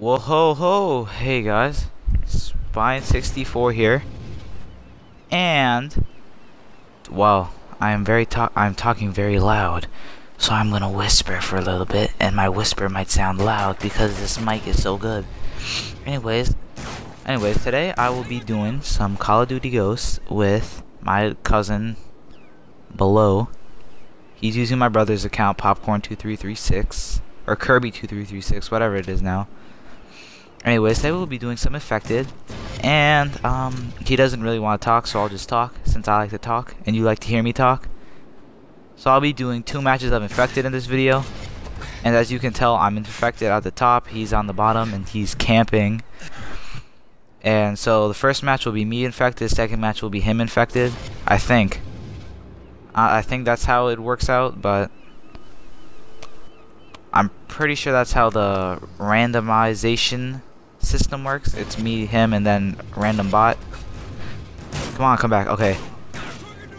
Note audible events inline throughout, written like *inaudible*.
Whoa ho ho! Hey guys, SpyN64 here, and well, I am very talk. I'm talking very loud, so I'm gonna whisper for a little bit, and my whisper might sound loud because this mic is so good. Anyways, anyways, today I will be doing some Call of Duty Ghosts with my cousin below. He's using my brother's account, Popcorn2336 or Kirby2336, whatever it is now. Anyways, today we'll be doing some infected, and um, he doesn't really want to talk, so I'll just talk since I like to talk, and you like to hear me talk. So I'll be doing two matches of infected in this video, and as you can tell, I'm infected at the top, he's on the bottom, and he's camping. And so the first match will be me infected, The second match will be him infected, I think. I think that's how it works out, but I'm pretty sure that's how the randomization system works. It's me, him, and then random bot. Come on, come back. Okay.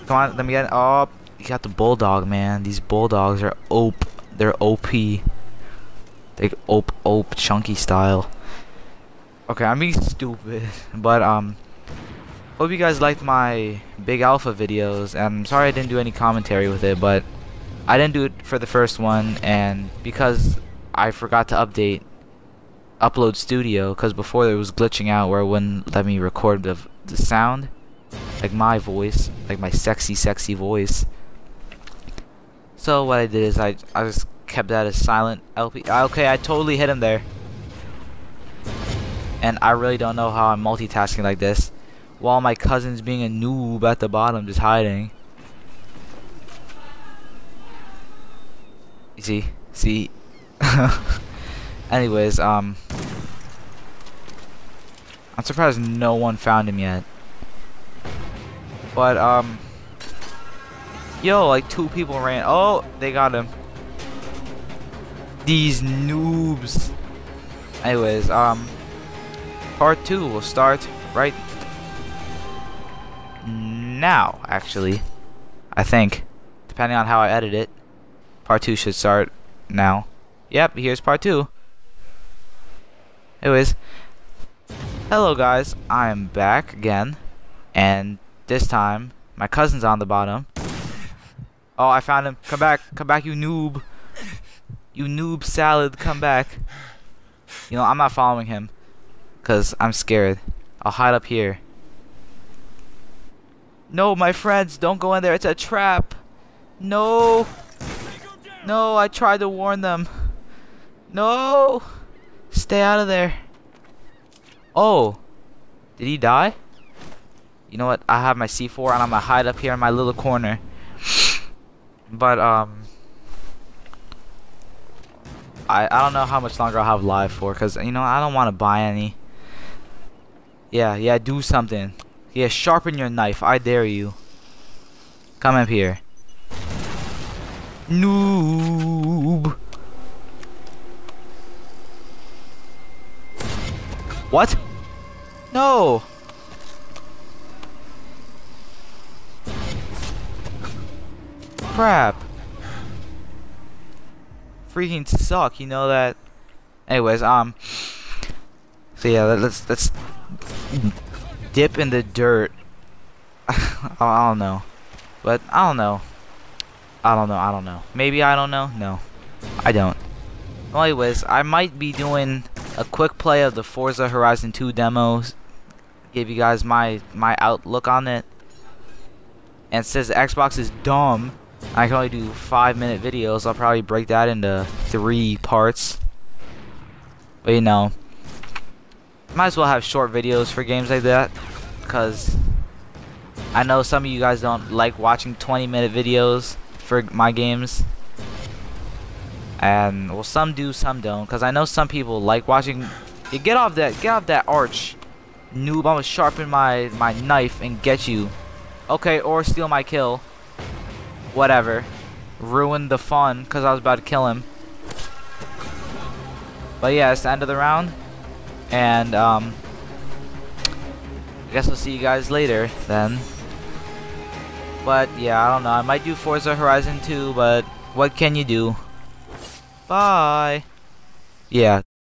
Come on, let me get. Oh, you got the bulldog, man. These bulldogs are op. They're OP. They op op chunky style. Okay, I'm being stupid, *laughs* but um, hope you guys liked my big alpha videos. And I'm sorry I didn't do any commentary with it, but I didn't do it for the first one, and because I forgot to update Upload Studio, because before it was glitching out where it wouldn't let me record the, the sound, like my voice, like my sexy, sexy voice. So what I did is I, I just kept that as silent LP. Okay, I totally hit him there. And I really don't know how I'm multitasking like this. While my cousin's being a noob at the bottom, just hiding. See? See? *laughs* Anyways, um... I'm surprised no one found him yet. But, um... Yo, like two people ran. Oh, they got him. These noobs. Anyways, um... Part 2 will start right now, actually. I think. Depending on how I edit it. Part 2 should start now. Yep, here's part 2. Anyways, hello guys, I'm back again. And this time, my cousin's on the bottom. Oh, I found him. Come back. Come back, you noob. You noob salad, come back. You know, I'm not following him. Because I'm scared. I'll hide up here. No, my friends, don't go in there. It's a trap. No. No, I tried to warn them. No! Stay out of there. Oh. Did he die? You know what? I have my C4 and I'm gonna hide up here in my little corner. But, um... I, I don't know how much longer I'll have live for, because, you know, I don't want to buy any. Yeah, yeah, do something. Yeah, sharpen your knife. I dare you. Come up here. Noob. What? No. Crap. Freaking suck, you know that. Anyways, um. So yeah, let's let's dip in the dirt. *laughs* I don't know, but I don't know. I don't know. I don't know. Maybe I don't know. No, I don't. Well, anyways, I might be doing a quick play of the Forza Horizon 2 demo. Give you guys my my outlook on it. And since Xbox is dumb, I can only do five minute videos. I'll probably break that into three parts. But you know, might as well have short videos for games like that, because I know some of you guys don't like watching 20 minute videos for my games. And well some do, some don't. Cause I know some people like watching get off that get off that arch. Noob, I'm gonna sharpen my, my knife and get you. Okay, or steal my kill. Whatever. Ruin the fun because I was about to kill him. But yeah, it's the end of the round. And um I guess we'll see you guys later then. But yeah, I don't know. I might do Forza Horizon 2, but what can you do? Bye. Yeah.